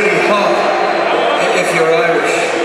Green Park if you're Irish.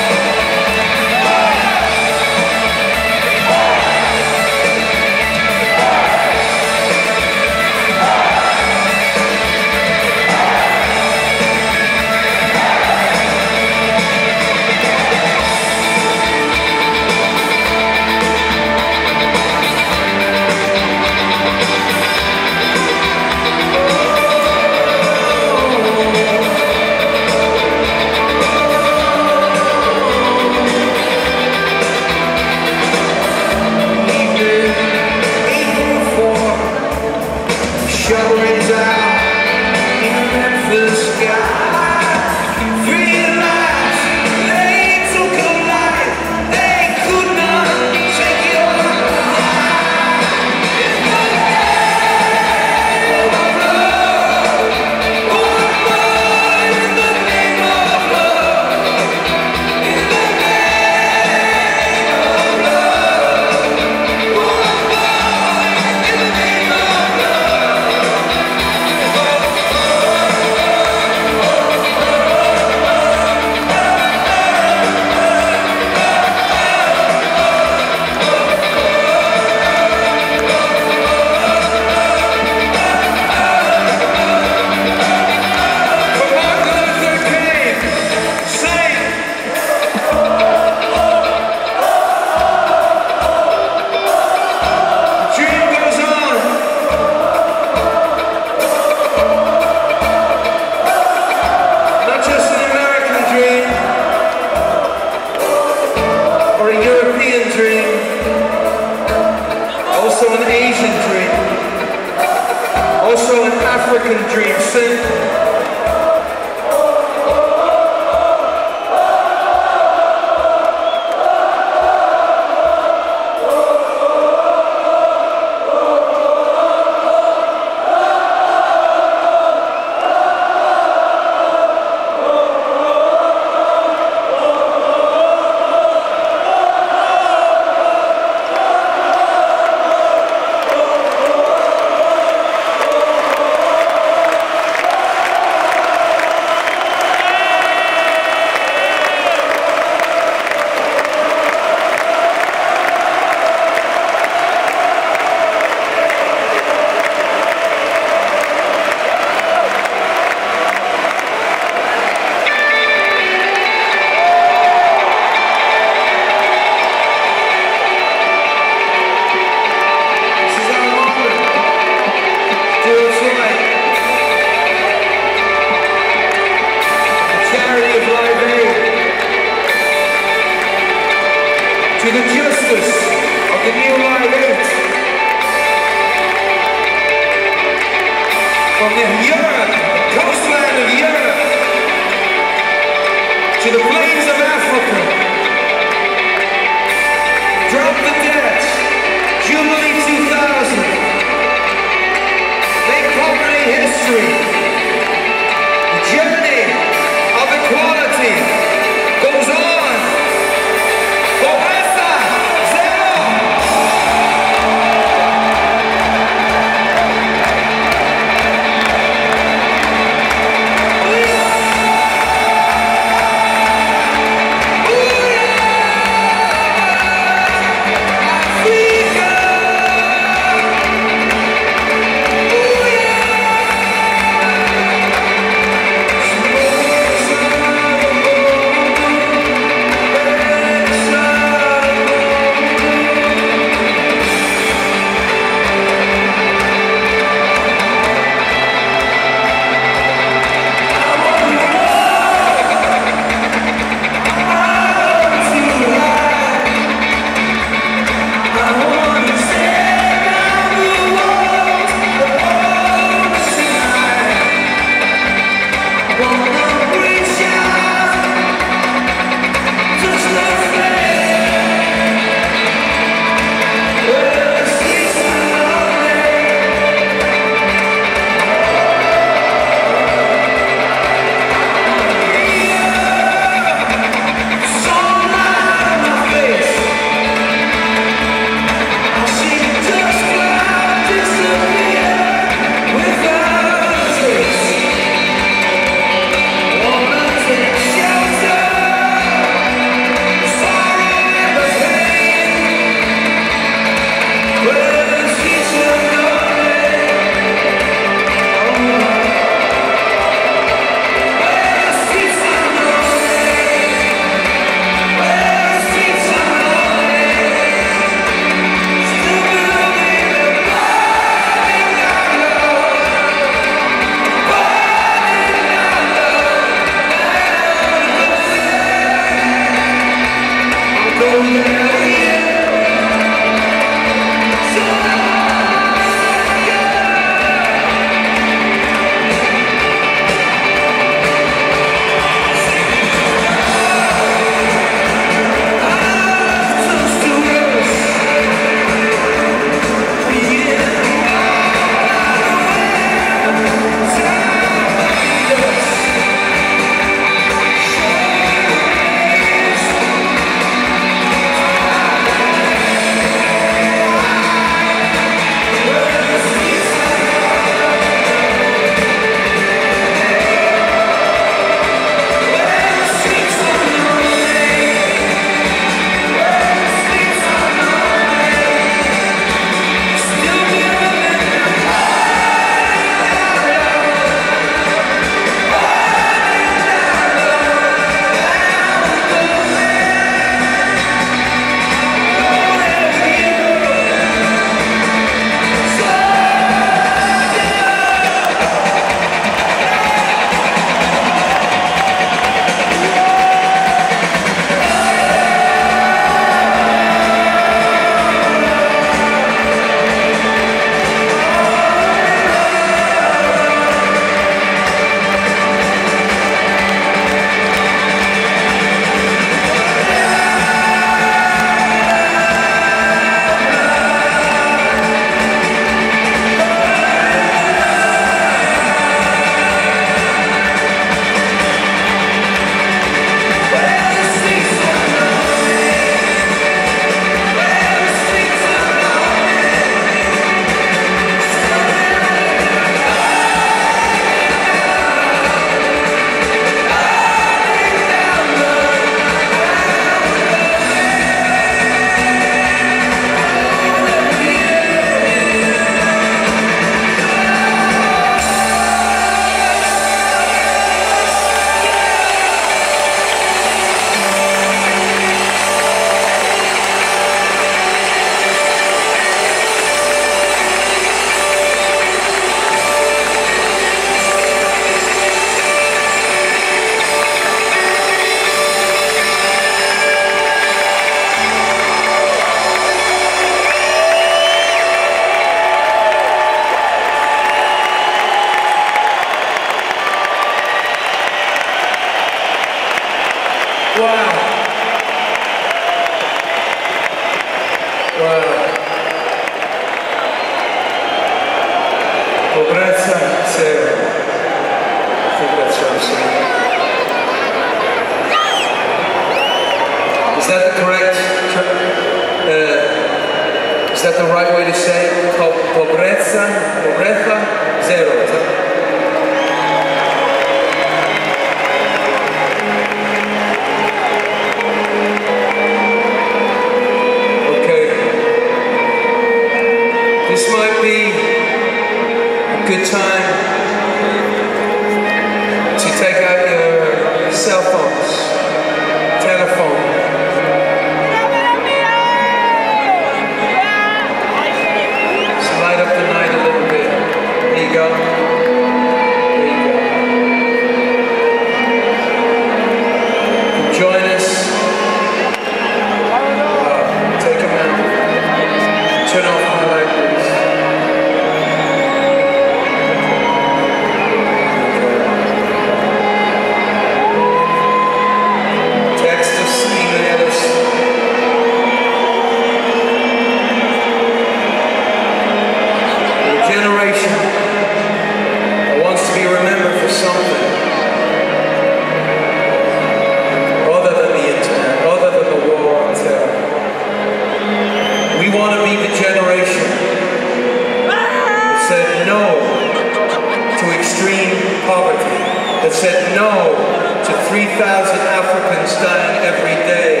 Africans dying every day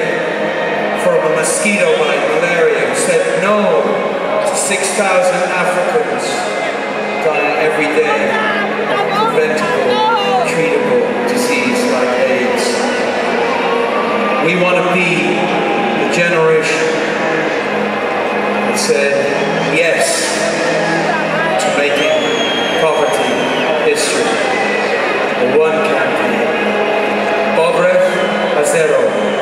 from a mosquito bite, malaria. Said no to 6,000 Africans dying every day of preventable, treatable disease like AIDS. We want to be the generation that said yes to making poverty history. The one 0.